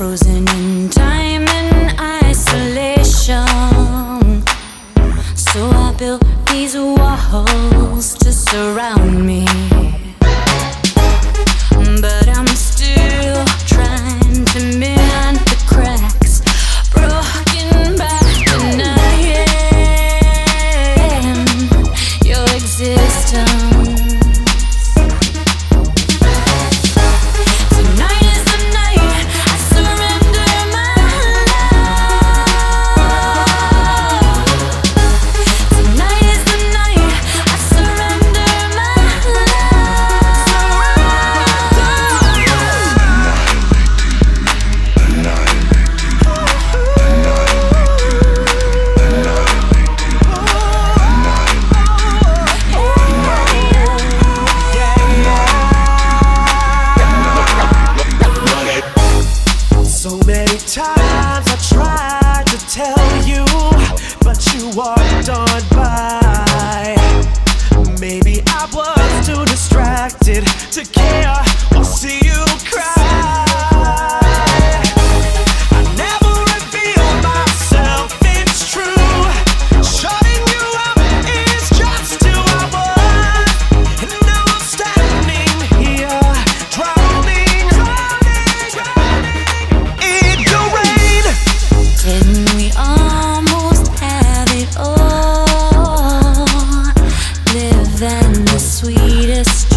frozen in time and isolation. So I built these walls to surround me. stepped by. Maybe I was too distracted to care. sweetest